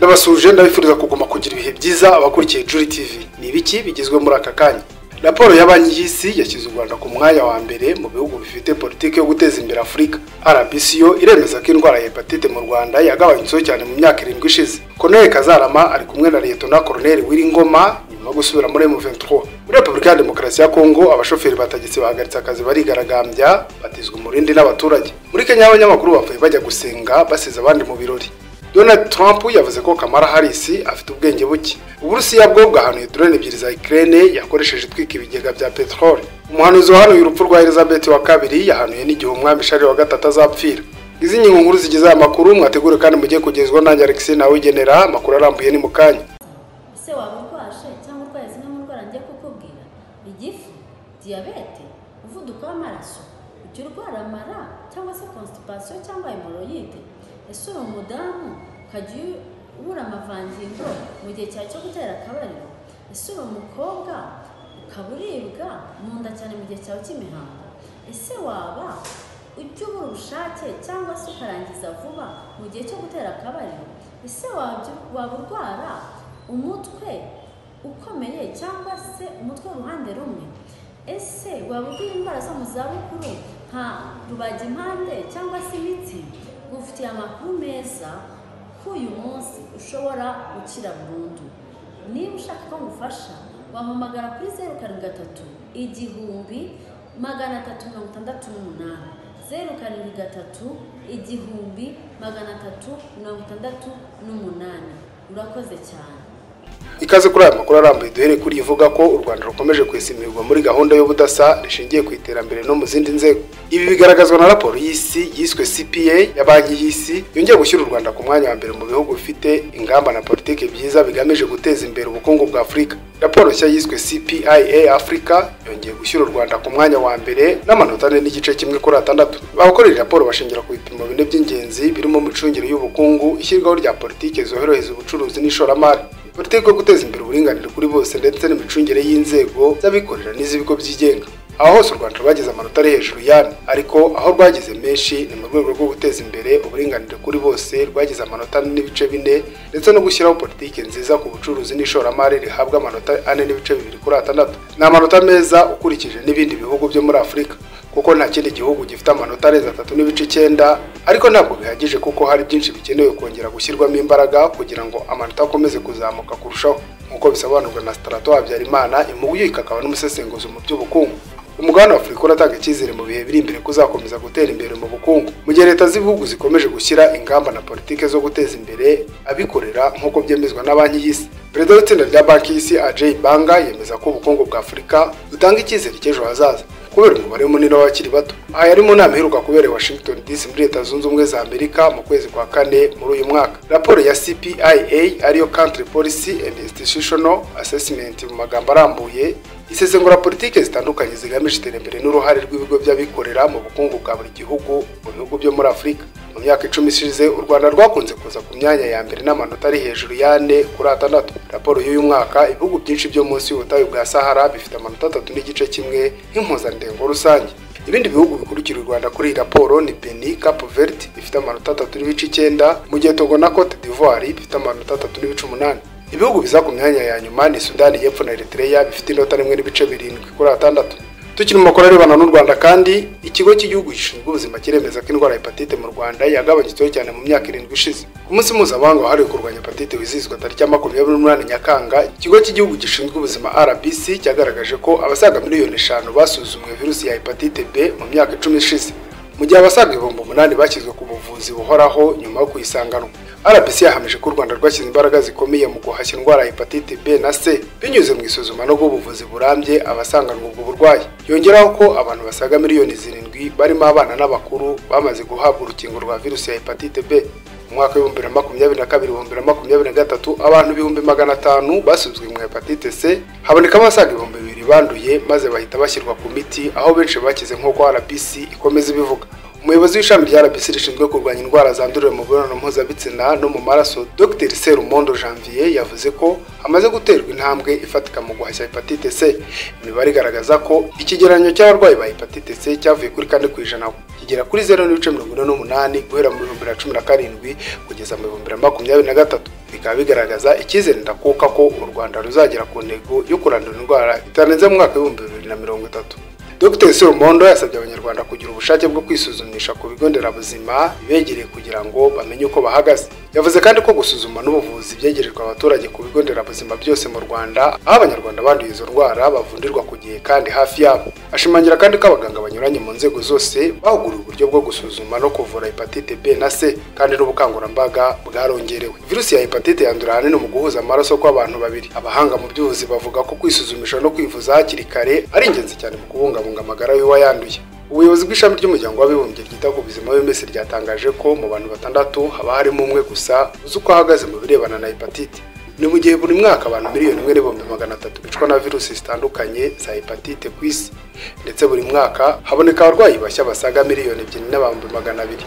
ndabasuje ndabifuriza kuguma kugira ibihe byiza abakurikiye juri tv ni ibiki bigizwe muri aka kanya? Raporo ya y'isi yashyize u rwanda ku mwanya wa mbere mu bihugu bifite politiki yo guteza imbere afurika. Rbc yo iremeza ko indwara ya hepatite mu rwanda yagabanyutseho cyane mu myaka irindwi ishize. Colonel kazarama ari kumwe na liyetona colonel wiringoma nyuma yo gusubira muri m23. Muri repubulika ya demokarasi ya kongo abashoferi batagitse bahagaritse akazi barigaragambya batizwa umurindi n'abaturage. Muri kenya abanyamakuru bavuye bajya gusenga basize abandi mu birori Donald Trump yavuze ko Kamala Harris afite ubwenge buke. Uburusiya bwo bwahanuye drone ebyiri za Ukraine yakoresheje twika ibigega bya peteroli. Umuhanuzi wahanuye urupfu rwa Elizabeth wa kabiri yahanuye n'igihe umwami Charles wa gatatu azapfira. Izi nyingo nkuru zigize aya makuru mwategure kandi mugiye kugezwaho nanjye Alexis nawe ugenera amakuru arambuye ni mu kanya. ese waba urwaje cyangwa urwaye zimwe mu ndwara ngiye kukubwira igifu diyabete umuvuduko w'amaraso ujya urwara amara cyangwa se constipation cyangwa hemoroyide ese uri umudamu ukajya ubura amavangingo mu gihe cyawe cyo gutera akabariro. Ese uri umukobwa? Ukaba uribwa? Mu nda cyane mu gihe cyawe cy'imihango ese waba ujya ubura ubushake cyangwa se ukarangiza vuba mu gihe cyo gutera akabariro? Ese waba urwara umutwe ukomeye cyangwa se umutwe w'uruhande rumwe? Ese waba urwaye indwara zo mu zabukuru nka rubagimpande cyangwa se imitsi? Ufitiye amakuru meza ko uyu munsi ushobora gukira burundu. Niba ushaka ko ngufasha wampamagara kuri zeru karindwi gatatu igihumbi magana atatu mirongo itandatu n'umunani. Zeru karindwi gatatu igihumbi magana atatu mirongo itandatu n'umunani. Urakoze cyane. Ikaze kuri aya makuru arambuye duhere kuri ivuga ko u Rwanda rukomeje kwesimirwa muri gahunda y'ubudasa rishingiye ku iterambere no mu zindi nzego. Ibi bigaragazwa na raporo y'isi yiswe CPA ya banki y'isi yongeye gushyira u Rwanda ku mwanya wa mbere mu bihugu bifite ingamba na politiki byiza bigamije guteza imbere ubukungu bwa Afurika. Raporo nshya yiswe CPIA Africa yongeye gushyira u Rwanda ku mwanya wa mbere n'amanota ane n'igice kimwe kuri atandatu. Abakorera iyi raporo bashingira ku bipimo bine by'ingenzi birimo imicungire y'ubukungu, ishyirwaho rya politiki zorohereza ubucuruzi n'ishoramari politiki yo guteza imbere uburinganire kuri bose ndetse n'imicungire y'inzego z'abikorera n'iz'ibigo byigenga. Aho hose u rwanda rwagize amanota ari hejuru y'ane. Ariko aho rwagize menshi ni mu rwego rwo guteza imbere uburinganire kuri bose rwagize amanota ane n'ibice bine ndetse no gushyiraho politiki nziza ku bucuruzi n'ishoramari rihabwa amanota ane n'ibice bibiri kuri atandatu. Ni amanota meza ukurikije n'ibindi bihugu byo muri afurika. Kuko nta kindi gihugu gifite amanota arenze atatu n'ibice icyenda ariko ntabwo bihagije kuko hari byinshi bikenewe kongera gushyirwamo imbaraga kugira ngo amanota akomeze kuzamuka kurushaho. Nk'uko bisobanurwa na sitarato Habyarimana impuguke akaba n'umusesenguzi mu by'ubukungu. Umugabane wa afurika uratanga icyizere mu bihe biri imbere kuzakomeza uzakomeza gutera imbere mu bukungu. Mu gihe leta z'ibihugu zikomeje gushyira ingamba na politiki zo guteza imbere abikorera nk'uko byemezwa na banki y'isi. Perezida w'itsinda rya banki y'isi ajay banga yemeza ko ubukungu bwa afurika butanga icyizere cy'ejo hazaza kubera umubare munini w'abakiri bato. Aha yari mu nama iheruka kubera i washington dc muri leta zunze ubumwe za amerika mu kwezi kwa kane muri uyu mwaka. Raporo ya cpia ariyo country policy and institutional assessment mu magambo arambuye isesengura politiki zitandukanye zigamije iterambere n'uruhare rw'ibigo by'abikorera mu bukungu bwa buri gihugu mu bihugu byo muri afurika mu myaka icumi ishize u rwanda rwakunze kuza ku myanya ya mbere n'amanota ari hejuru y'ane kuri atandatu. Raporo y'uyu mwaka ibihugu byinshi byo munsi y'ubutayu bwa sahara bifite amanota atatu n'igice kimwe nk'impuzandengo rusange. Ibindi bihugu bikurikira u rwanda kuri iyi raporo ni beni cape verde bifite amanota atatu n'ibice icyenda mu gihe togo na cote d'ivoire bifite amanota atatu n'ibice umunani. Ibihugu biza ku myanya ya nyuma ni sudani y'epfo na eritrea bifite inota rimwe n'ibice birindwi kuri atandatu. Tukiri mu makuru arebana n'u rwanda kandi ikigo cy'igihugu gishinzwe ubuzima kiremeza ko indwara ya hepatite mu rwanda yagabanyutseho cyane mu myaka irindwi ishize. Ku munsi mpuzamahanga wahariwe kurwanya hepatite wizihizwa tariki ya makumyabiri n'umunani nyakanga ikigo cy'igihugu gishinzwe ubuzima rbc cyagaragaje ko abasaga miliyoni eshanu basuzumwe virusi ya hepatite b mu myaka icumi ishize. Mu gihe abasaga ibihumbi umunani bashyizwe ku buvuzi buhoraho nyuma yo kuyisanganwa. Rbc yahamije ko u rwanda rwashyize imbaraga zikomeye mu guhashya indwara ya hepatite b na c binyuze mu isuzuma no ubuvuzi burambye abasanganwa ubwo burwayi. Yongeraho ko abantu basaga miliyoni zirindwi barimo abana n'abakuru bamaze guhabwa urukingo rwa virusi ya hepatite b. Mu mwaka w'ibihumbi na makumyabiri na kabiri ibihumbi na makumyabiri na gatatu abantu ibihumbi magana atanu basuzumwe mu hepatite c. Habonekamo abasaga ibihumbi bibiri banduye maze bahita bashyirwa ku miti aho benshi bakize nk'uko rbc ikomeza ibivuga. Umuyobozi w'ishami rya rbc rishinzwe kurwanya indwara zandurira mu mibonano mpuzabitsina no mu maraso dr. Serumondo janvier yavuze ko hamaze guterwa intambwe ifatika mu guhashya hepatite c. Imibare igaragaza ko ikigereranyo cy'abarwayi ba hepatite c cyavuye kuri kane ku ijana kigera kuri zeru n'ibice mirongo ine n'umunani guhera mu bihumbi bibiri na cumi na karindwi kugeza mu bihumbi bibiri na makumyabiri na gatatu. Bikaba bigaragaza icyizere ndakuka ko u rwanda ruzagera ku ntego yo kurandura indwara itarenze mu mwaka w'ibihumbi bibiri na mirongo itatu. Dr. Sirumondo yasabye abanyarwanda kugira ubushake bwo kwisuzumisha ku bigo nderabuzima bibegereye kugira ngo bamenye uko bahagaze. Yavuze kandi ko gusuzuma n'ubuvuzi byegerejwe abaturage ku bigo nderabuzima byose mu rwanda aho abanyarwanda banduye izo ndwara bavundirwa ku gihe kandi hafi yabo. Ashimangira kandi ko abaganga banyuranye mu nzego zose bahuguriwe uburyo bwo gusuzuma no kuvura hepatite b na c kandi n'ubukangurambaga bwarongerewe. Virusi ya hepatite yandura ahanini mu guhuza amaraso kw'abantu babiri. Abahanga mu by'ubuvuzi bavuga ko kwisuzumisha no kwivuza hakiri kare ari ingenzi cyane mu kubungabunga amagara y'uwayanduye ubuyobozi bw'ishami ry'umuryango w'abibumbye ryita ku buzima w'ms ryatangaje ko mu bantu batandatu haba harimo umwe gusa uzi uko ahagaze mu birebana na hepatite. Ni mu gihe buri mwaka abantu miliyoni imwe n'ibihumbi magana atatu bicwa na virusi zitandukanye za hepatite ku isi. Ndetse buri mwaka haboneka abarwayi bashya basaga miliyoni ebyiri n'ibihumbi magana abiri.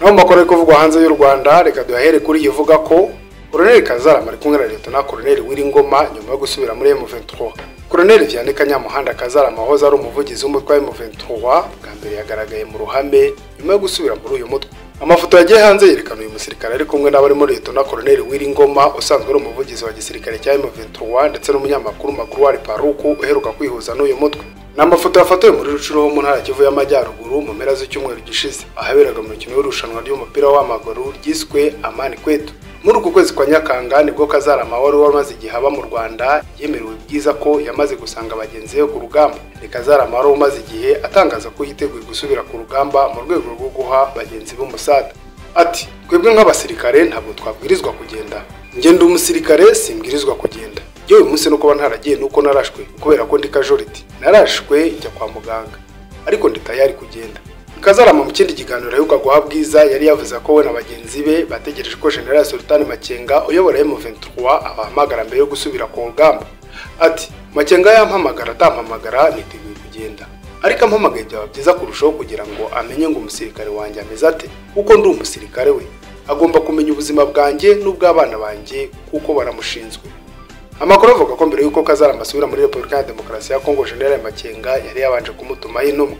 Naho mu makuru ari kuvugwa hanze y'u rwanda reka duhahere kuri iyi ivuga ko koroneli kazarama ari kumwe na leta na koroneli w'iringoma nyuma yo gusubira muri m23 koroneli vianney kanyamuhanda kazarama wahoze ari umuvugizi w'umutwe wa m23 bwa mbere yagaragaye mu ruhame nyuma yo gusubira muri uyu mutwe. Amafoto yagiye hanze yerekana uyu musirikare ari kumwe n'abari muri leta na koroneli w'iringoma usanzwe ari umuvugizi wa gisirikare cya m23 ndetse n'umunyamakuru makuru wa paruku uheruka kwihuza n'uyu mutwe. Ni amafoto yafatiwe muri rucuro mu ntara kivu y'amajyaruguru mu mpera z'icyumweru gishize ahaberaga mu mukino w'irushanwa ry'umupira w'amaguru ryiswe amani kwetu muri uku kwezi kwa nyakanga nibwo kazarama wari wamaze igihe aba mu rwanda yemerewe byiza ko yamaze gusanga bagenzi be ku rugamba. Ni kazarama wari umaze igihe atangaza ko yiteguye gusubira ku rugamba mu rwego rwo guha bagenzi be ati twebwe nk'abasirikare ntabwo twabwirizwa kugenda. Ngenda umusirikare simbwirizwa kugenda yewe munsi no kuba ntaragiye nuko narashwe kubera ko ndi kajoriti narashwe njya kwa muganga. Ariko ndi tayari kugenda. Kazarama mu kindi kiganiro aheruka guha bwiza yari yavuze ko we na bagenzi be bategereje ko general sultan makenga uyobora m23 abahamagara mbere yo gusubira ku rugamba. Ati makenga yampamagara atampamagara niteguye kugenda ariko ampamagaye byaba byiza kurushaho kugira ngo amenye ngo umusirikare wanjye ameze ate kuko ndi umusirikare we. Agomba kumenya ubuzima bwanjye n'ubw'abana banjye kuko baramushinzwe. Amakuru avuga ko mbere y'uko kazarama asubira muri repubulika ya demokarasi ya kongo jenerali makenga yari yabanje kumutumaho intumwa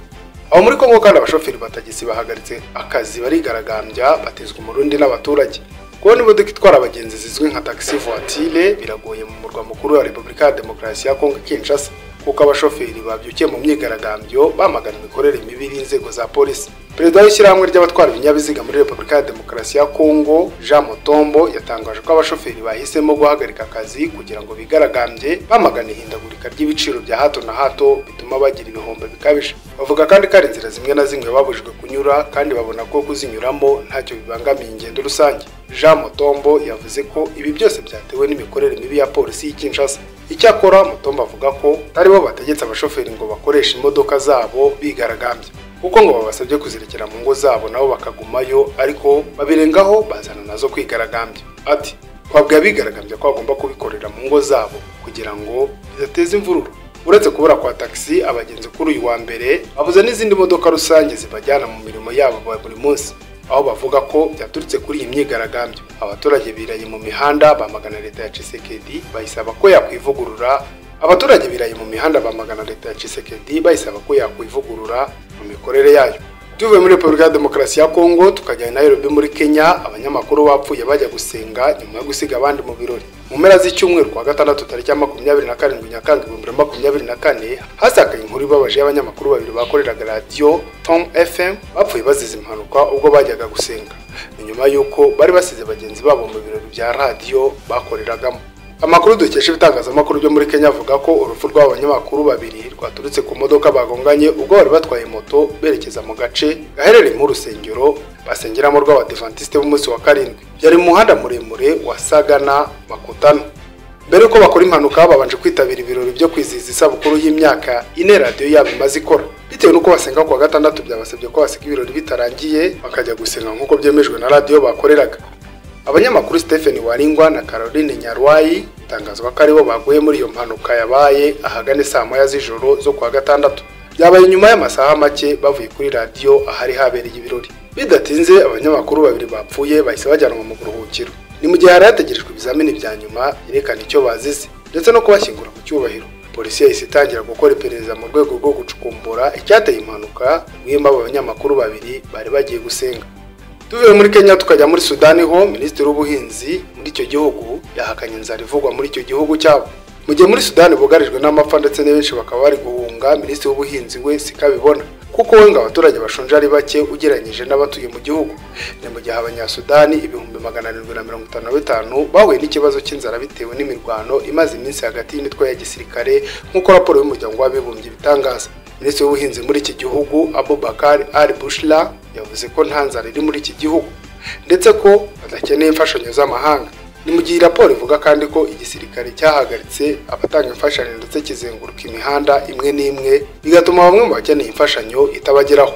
aho muri kongo kandi abashoferi batagisi bahagaritse akazi barigaragambya batezwa umurundi n'abaturage. Kubona imodoka itwara abagenzi zizwi nka taxi voiture biragoye mu murwa mukuru wa repubulika ya demokarasi ya kongo kinshasa. Kuko abashoferi babyukiye mu myigaragambyo bamagana imikorere mibi y'inzego za polisi perezida w'ishyirahamwe ry'abatwara ibinyabiziga muri repubulika ya demokarasi ya kongo jean motombo yatangaje ko abashoferi bahisemo guhagarika akazi kugira ngo bigaragambye bamagana ihindagurika ry'ibiciro bya hato na hato bituma bagira ibihombo bikabije. Bavuga kandi ko ari inzira zimwe na zimwe babujijwe kunyura kandi babona ko kuzinyuramo ntacyo bibangamiye ingendo rusange. Jean motombo yavuze ko ibi byose byatewe n'imikorere mibi ya polisi y'i kinshasa. Icyakora motombo avuga ko atari bo bategetse abashoferi ngo bakoreshe imodoka zabo bigaragambya kuko ngo babasabye kuzirekera mu ngo zabo nabo bakagumayo ariko babirengaho bazana na zo kwigaragambya. Ati twabwiye abigaragambya ko bagomba kubikorera mu ngo zabo kugira ngo bidateze imvururu. Uretse kubura kwa taxi abagenzi kuri uyu wa mbere babuze n'izindi modoka rusange zibajyana mu mirimo yabo ya buri munsi. Aho bavuga ko byaturutse kuri iyi myigaragambyo. Abaturage biraye mu mihanda bamagana leta ya Tshisekedi bayisaba ko yakwivugurura abaturage biraye mu mihanda bamagana leta ya Tshisekedi bayisaba ko yakwivugurura mu mikorere yayo. Tuvuye muri repubulika ya demokarasi ya kongo tukajya na nairobi muri kenya abanyamakuru bapfuye bajya gusenga nyuma yo gusiga abandi mu birori. Mu mpera z'icyumweru kwa gatandatu tariki ya makumyabiri na karindwi nyakanga ibihumbi bibiri na makumyabiri na kane hasakaye inkuru ibabaje y'abanyamakuru babiri bakoreraga radiyo tom fm bapfuye bazize impanuka ubwo bajyaga gusenga. Ni nyuma y'uko bari basize bagenzi babo mu birori bya radiyo bakoreragamo amakuru dukesha ibitangazamakuru byo muri kenya avuga ko urupfu rw'abo banyamakuru babiri rwaturutse ku modoka bagonganye ubwo bari batwaye moto berekeza mu gace gaherereyemo urusengero basengeramo rw'abadivantisite b'umunsi wa karindwi. Byari mu muhanda muremure wa sagana makutano. Mbere y'uko bakora impanuka babanje kwitabira ibirori byo kwizihiza isabukuru y'imyaka ine radiyo yabo imaze ikora. Bitewe n'uko basenga ku wa gatandatu byabasabye ko basiga ibirori bitarangiye bakajya gusenga nk'uko byemejwe na radiyo bakoreraga. Abanyamakuru stephen waringwa na caroline nyarwayi tangazwa ko aribo baguye muri iyo mpanuka yabaye ahagana saa moya z'ijoro zo kuwa gatandatu. Byabaye nyuma y'amasaha make bavuye kuri radiyo ahari habereye ibirori. Bidatinze abanyamakuru babiri bapfuye bahise bajyanwa mu buruhukiro. Ni mu gihe hari hategerejwe ibizamini bya nyuma yerekana icyo bazize ndetse no kubashyingura ku cyubahiro. Polisi yahise itangira gukora iperereza mu rwego rwo gucukumbura icyateye impanuka guhemba abo banyamakuru babiri bari bagiye gusenga tuvuye muri kenya tukajya muri sudani ho minisitiri w'ubuhinzi muri icyo gihugu yahakanye inzara ivugwa muri icyo gihugu cyabo. Mu gihe muri sudani bugarijwe n'amapfa ndetse n'benshi bakaba bari guhunga minisitiri w'ubuhinzi we sikabibona. Kuko we ngo abaturage bashonje ari bake ugereranyije n'abatuye mu gihugu. Ni mu gihe abanyasudani ibihumbi magana arindwi na mirongo itanu na bitanu bahuye n'ikibazo cy'inzara bitewe n'imirwano imaze iminsi hagati y'imitwe ya gisirikare nk'uko raporo y'umuryango w'abibumbye ibitangaza. Minisitiri w'ubuhinzi muri iki gihugu abubakar al bushra yavuze ko nta nzara iri muri iki gihugu ndetse ko badakeneye imfashanyo z'amahanga. Ni mu gihe raporo ivuga kandi ko igisirikare cyahagaritse abatanga imfashanyo ndetse kizenguruka imihanda imwe n'imwe bigatuma bamwe mu bakeneye imfashanyo itabageraho.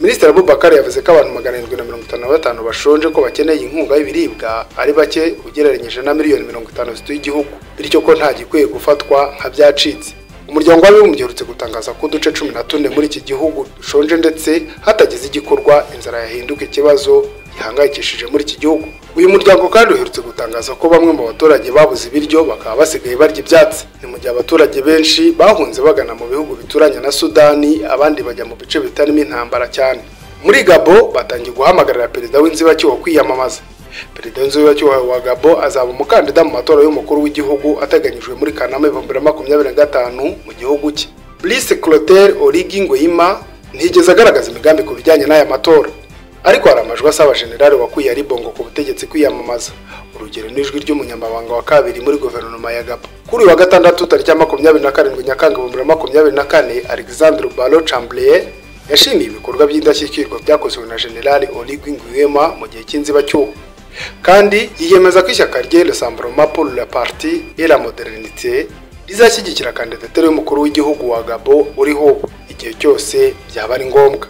Minisitiri abubakar yavuze ko abantu magana arindwi na mirongo itanu na batanu bashonje ko bakeneye inkunga y'ibiribwa ari bake ugereranyije na miliyoni mirongo itanu zituye igihugu. Bityo ko nta gikwiye gufatwa nka byacitse. Umuryango w'abibumbye uherutse gutangaza ko uduce cumi na tune muri iki gihugu dushonje ndetse hatagize igikorwa inzara yahinduka ikibazo gihangayikishije muri iki gihugu. Uyu muryango kandi uherutse gutangaza ko bamwe mu baturage babuze ibiryo bakaba basigaye barya ibyatsi. Ni mu gihe abaturage benshi bahunze bagana mu bihugu bituranye na sudani abandi bajya mu bice bitarimo intambara cyane. Muri gabo batangiye guhamagarira perezida w'inzibacyuho kwiyamamaza. Perezida w'inzibacyuho wa gabo azaba umukandida mu matora y'umukuru w'igihugu ateganyijwe muri kanama ibihumbi bibiri na makumyabiri na gatanu mu gihugu cye. Brice Clotaire Origi Ngoyima ntiyigeze agaragaza imigambi ku bijyanye n'aya matora. Ariko hari amajwi asaba generale wakwiye ari bongo ku butegetsi kwiyamamaza. Urugero n'ijwi ry'umunyamabanga wa kabiri muri guverinoma ya gabo kuri wa gatandatu tariki ya makumyabiri na karindwi nyakanga ibihumbi bibiri na makumyabiri na kane alexandre balo chamblain yashimiye ibikorwa by'indashyikirwa byakozwe na generale origi nguyema mu gihe cy'inzibacyuho. Kandi yiyemeza ko ishyaka rye rassemblement pour la parti et la modernité rizashyigikira kandidatire y'umukuru w'igihugu wa gabo uriho igihe cyose byaba ari ngombwa.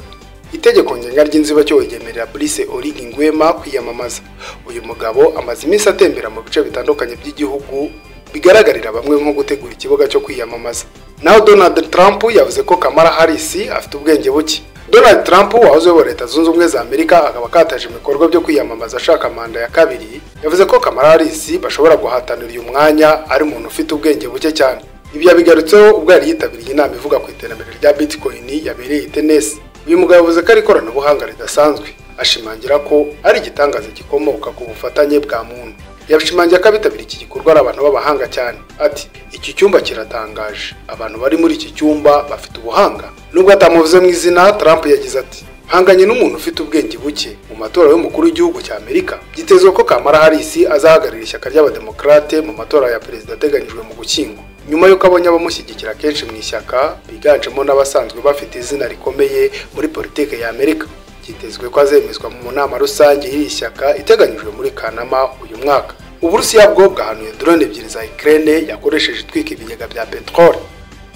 Itegeko ngenga ry'inzibacyuho ryemerera Brice Origi Nguema kwiyamamaza. Uyu mugabo amaze iminsi atembera mu bice bitandukanye by'igihugu bigaragarira bamwe nko gutegura ikibuga cyo kwiyamamaza. Naho Donald Trump yavuze ko Kamala Harris afite ubwenge buke. Donald Trump wahoze uyobora leta zunze ubumwe za Amerika akaba akataje ibikorwa byo kwiyamamaza ashaka manda ya kabiri yavuze ko Kamala Harris bashobora guhatanira uyu mwanya ari umuntu ufite ubwenge buke cyane. Ibi yabigarutseho ubwo yari yitabiriye inama ivuga ku iterambere rya Bitcoin yabereye i Tennessee. Uyu mugabo yavuze ko ari ikoranabuhanga ridasanzwe. Ashimangira ko ari igitangaza gikomoka ku bufatanye bwa muntu. Yashimangira ko abitabiriye iki gikorwa ari abantu b'abahanga cyane. Ati iki cyumba kiratangaje. Abantu bari muri iki cyumba bafite ubuhanga. Nubwo atamuvuze mu izina Trump yagize ati hanganye n'umuntu ufite ubwenge buke mu matora y'umukuru w'igihugu cya Amerika. Byitezwe ko Kamala Harris azahagararira ishyaka ry'abademokarate mu matora ya perezida ateganyijwe mu Gushyingo nyuma y'uko abonye abamushyigikira kenshi mu ishyaka biganjemo n'abasanzwe bafite izina rikomeye muri politiki ya Amerika. Byitezwe ko azemezwa mu nama rusange y'iri shyaka iteganyijwe muri Kanama uyu mwaka. Uburusiya bwo bwahanuye drone ebyiri za Ukraine yakoresheje itwika ibigega bya peteroli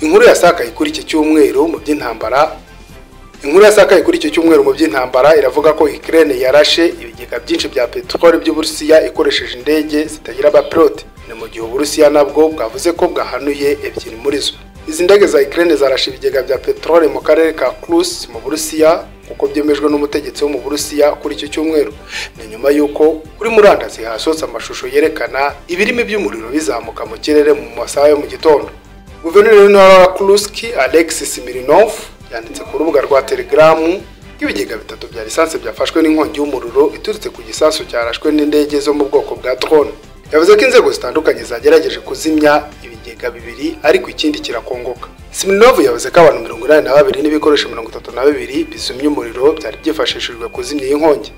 inkuru yasakaye kuri iki cyumweru mu by'intambara inkuru yasakaye kuri icyo cyumweru mu by'intambara iravuga ko Ukraine yarashe ibigega byinshi bya peteroli by'Uburusiya ikoresheje indege zitagira abapilote. Ni mu gihe Uburusiya nabwo bwavuze ko bwahanuye ebyiri muri zo. Izi ndege za Ukraine zarashe ibigega bya peteroli mu karere ka Kursk mu Burusiya kuko byemejwe n'umutegetsi wo mu Burusiya kuri icyo cyumweru. Ni nyuma y'uko kuri murandasi hasohotse amashusho yerekana ibirimi by'umuriro bizamuka mu kirere mu masaha yo mu gitondo. Guverineri w'intara wa Kursk Alexis Smirnov yanditse ku rubuga rwa Telegram ko ibigega bitatu bya lisansi byafashwe n'inkongi y'umuriro iturutse ku gisasu cyarashwe n'indege zo mu bwoko bwa drone. Yavuze ko inzego zitandukanye zagerageje kuzimya ibigega bibiri ariko ikindi kirakongoka. Smirnov yavuze ko abantu mirongo inani na babiri n'ibikoresho mirongo itatu na bibiri bizimya umuriro byari byifashishijwe kuzimya iyi nkongi.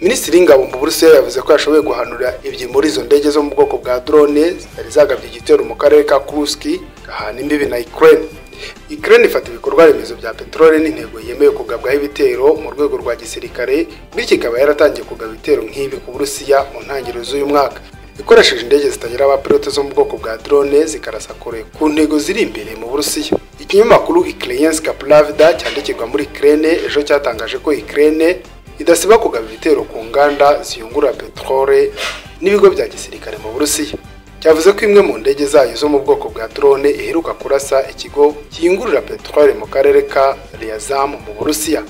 Minisitiri w'ingabo mu burusiya yavuze ko yashoboye guhanura ibyo muri izo ndege zo mu bwoko bwa drone zari zagabye igitero mu karere ka Kursk gahana imbibi na Ukraine. Ukraine ifata ibikorwa remezo bya peteroli n'intego yemewe kugabwaho ibitero mu rwego rwa gisirikare bityo ikaba yaratangiye kugaba ibitero nk'ibi ku burusiya mu ntangiriro z'uyu mwaka ikoresheje indege zitagira abapilote zo mu bwoko bwa drone zikarasa kure ku ntego ziri imbere mu burusiya. Ikinyamakuru Ukrainska Pravda cyandikirwa muri Ukraine ejo cyatangaje ko Ukraine idasiba kugaba ibitero ku nganda ziyungurura peteroli n'ibigo bya gisirikare mu burusiya. Cyavuze ko imwe mu ndege zayo zo mu bwoko bwa drone iheruka kurasa ikigo kiyungurura peteroli mu karere ka Ryazan mu burusiya.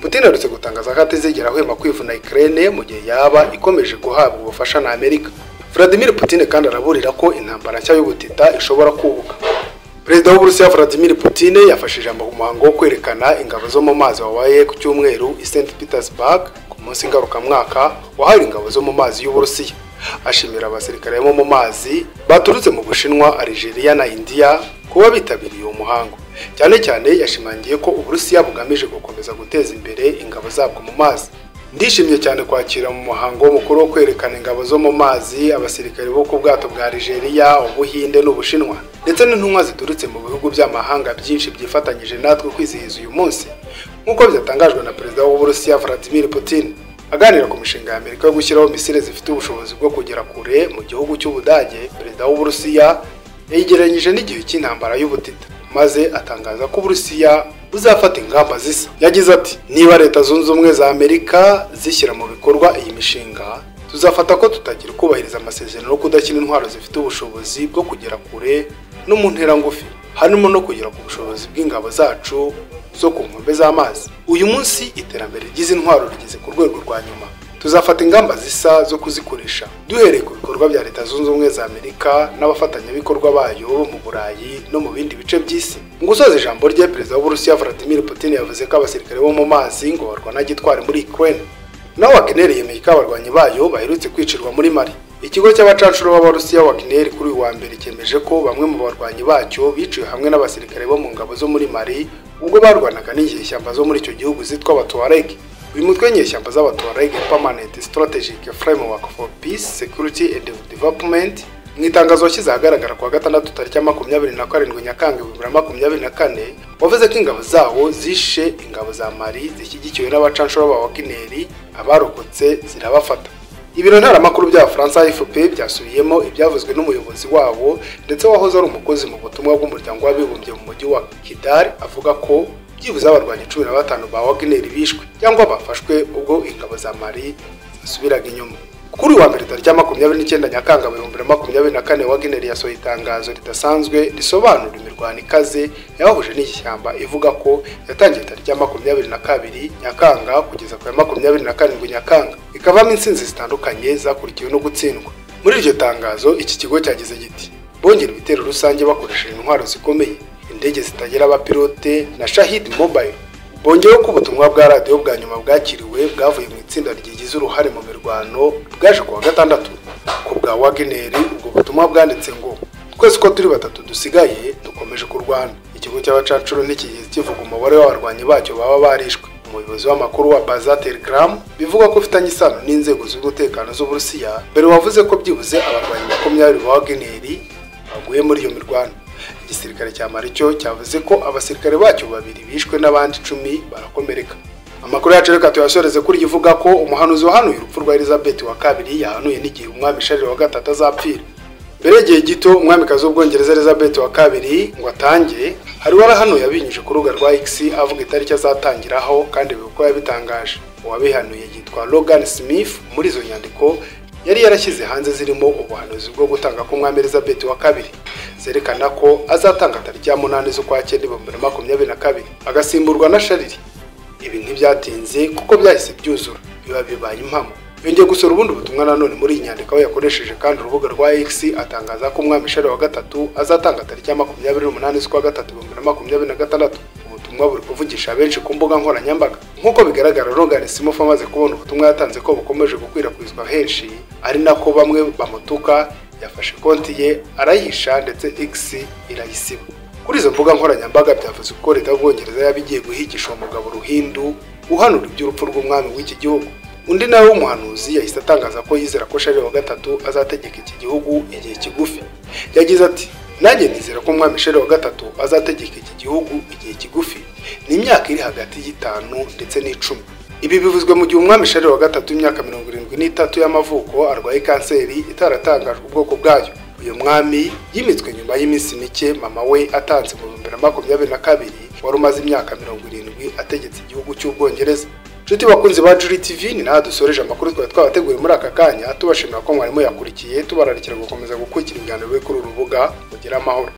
Putin aherutse gutangaza ko atazigera ahwema kwivuna Ukraine mu gihe yaba ikomeje guhabwa ubufasha na Amerika. Vladimir Putin kandi araburira ko intambara nshya y'ubutita ishobora kubuka. Perezida w'Uburusiya Vladimir Putin yafashe ijambo mu muhango wo kwerekana ingabo zo mu mazi wabaye ku cyumweru i St Petersburg ku umunsi ngarukamwaka wahariwe ingabo zo mu mazi y'uburusiya ashimira abasirikare bo mu mazi baturutse mu bushinwa algeria na india kuba bitabiriye uwo muhango. Cyane cyane yashimangiye ko uburusiya bugamije gukomeza guteza imbere ingabo zabwo mu mazi. Ndishimye cyane kwakira mu muhango mukuru wo kwerekana ingabo zo mu mazi abasirikare bo ku bwato bwa Algeria ubuhinde n'ubushinwa ndetse n'intumwa ziturutse mu bihugu by'amahanga byinshi byifatanyije natwe kwizihiza uyu munsi. Nk'uko byatangajwe na perezida w'uburusiya Vladimir Putin aganira ku mishinga ya Amerika yo gushyiraho misile zifite ubushobozi bwo kugera kure mu gihugu cy'Ubudage perezida w'uburusiya yayigereranyije n'igihe cy'intambara y'ubutita maze atangaza ko uburusiya buzafata ingamba zisa. Yagize ati niba leta zunze ubumwe za amerika zishyira mu bikorwa iyi mishinga tuzafata ko tutagira kubahiriza amasezerano no kudashyira intwaro zifite ubushobozi bwo kugera kure no mu ntera ngufi harimo no kugera ku bushobozi bw'ingabo zacu zo ku nkombe z'amazi. Uyu munsi iterambere ry'izi ntwaro rigeze ku rwego rwa nyuma. Tuzafata ingamba zisa zo kuzikoresha. Duhereye ku bikorwa bya leta zunze ubumwe za amerika n'abafatanyabikorwa bayo mu burayi no mu bindi bice by'isi. Mu gusoza ijambo rye perezida w'uburusiya vladimir putin yavuze ko abasirikare bo mu mazi ngo barwana gitwari muri ukraine. Naho wakeneri yemeye ko abarwanyi bayo baherutse kwicirwa muri mari ikigo cy'abacanshuro b'abarusiya wakeneri kuri uyu wa mbere cyemeje ko bamwe mu barwanyi bacyo biciwe hamwe n'abasirikare bo mu ngabo zo muri mari ubwo barwanaga n'inyeshyamba zo muri icyo gihugu zitwa abatuwarege uyu mutwe w'inyeshyamba z'abaturage permanent strategic framework for peace security and development. Mu itangazo washyize ahagaragara kuwa gatandatu tariki ya makumyabiri na karindwi nyakanga ibihumbi bibiri na makumyabiri na kane wavuze ko ingabo zawo zishe ingabo za mari zishyigikiwe n'abacanshuro b'abawakineri abarokotse zirabafata. Ibiro ntaramakuru by'abafaransa fp byasubiyemo ibyavuzwe n'umuyobozi wabo ndetse wahoze ari umukozi mu butumwa bw'umuryango w'abibumbye mu mujyi wa kidari avuga ko byibuze abarwanyi cumi na batanu ba wagineri bishwe cyangwa bafashwe ubwo ingabo za mari zasubiraga inyuma. Kuri uwa mbere tariki ya makumyabiri n'icyenda nyakanga ibihumbi bibiri na makumyabiri na kane wagineri yasohoye itangazo ridasanzwe risobanura imirwano ikaze yabahuje n'ishyamba ivuga ko yatangiye tariki ya makumyabiri na kabiri nyakanga kugeza ku ya makumyabiri na karindwi nyakanga. Ikavamo insinzi zitandukanye zakurikiwe no gutsindwa. Muri iryo tangazo iki kigo cyagize giti bongera ibitero rusange bakoresheje intwaro zikomeye. Indege zitagira abapilote na shahid mobile. Bongeyeho ko ubutumwa bwa radiyo bwa nyuma bwakiriwe bwavuye mu itsinda ryigize uruhare mu mirwano bwaje ku wa gatandatu ku bwa wageneri ubwo butumwa bwanditse ngo twese uko turi batatu dusigaye dukomeje kurwana. Ikigo cy'abacancuro ntikigeze kivuga umubare w'abarwanyi bacyo baba barishwe. Umuyobozi w'amakuru wa baza telegram bivuga ko ufitanye isano n'inzego z'umutekano z'uburusiya mbere wavuze ko byibuze abarwanyi makumyabiri ba wageneri baguye muri iyo mirwano. Igisirikare cya maricyo cyavuze ko abasirikare bacyo babiri bishwe n'abandi icumi barakomereka. Amakuru yacu reka tuyasoreze kuri ivuga ko umuhanuzi wahanuye urupfu rwa elizabeth wa kabiri yahanuye n'igihe umwami sharire wa gatatu azapfira. Mbere y'igihe gito umwamikazi w'ubwongereza elizabeth wa kabiri ngo atange hari warahanuye abinyujije ku rubuga rwa x avuga itariki azatangiraho kandi ko yabitangaje uwabihanuye yitwa logan smith muri izo nyandiko yari yarashyize hanze zirimo ubuhanuzi bwo gutanga k'umwami elizabeth wa kabiri zerekana ko azatanga tariki ya munani z'ukwa cyenda ibihumbi na makumyabiri na kabiri agasimburwa na shariri ibi ntibyatinze kuko byahise byuzura biba bibaye impamo. Yongeye gusura ubundi butumwa nanone muri iyi nyandiko aho yakoresheje kandi urubuga rwa x atangaza ko umwami shariri wa gatatu azatanga tariki ya makumyabiri n'umunani z'ukwa gatatu ibihumbi na makumyabiri na gatandatu. Ubutumwa buri kuvugisha benshi ku mbuga nkoranyambaga. Nk'uko bigaragara Logan Simof amaze kubona ubutumwa yatanze ko bukomeje gukwirakwizwa henshi ari nako bamwe bamutuka yafashe konti ye arayihisha ndetse X irayisiba. Kuri izo mbuga nkoranyambaga byavuze ko leta y'ubwongereza yaba igiye guhigisha uwo mugabo ruhindu uhanura iby'urupfu rw'umwami w'iki gihugu. Undi nawe w'umuhanuzi yahise atangaza ko yizera ko sharire wa gatatu azategeka iki gihugu igihe kigufi. Yagize ati nanjye nizera ko umwami sheri wa gatatu azategeka iki gihugu igihe kigufi. Ni imyaka iri hagati y'itanu ndetse n'icumi. Ibi bivuzwe mu gihe umwami sheri wa gatatu w'imyaka mirongo irindwi n'itatu y'amavuko arwaye kanseri itaratangajwe ubwoko bwayo. Uyu mwami yimitswe nyuma y'iminsi mike mama we atanze mu bihumbi na makumyabiri na kabiri wari umaze imyaka mirongo irindwi ategetse igihugu cy'ubwongereza inshuti bakunzi ba juri tv ni naho dusoreje amakuru twari twabateguriye muri aka kanya tubashimira ko mwarimu yakurikiye tubararikira gukomeza gukurikira ibiganiro biri kuri uru rubuga mugire amahoro.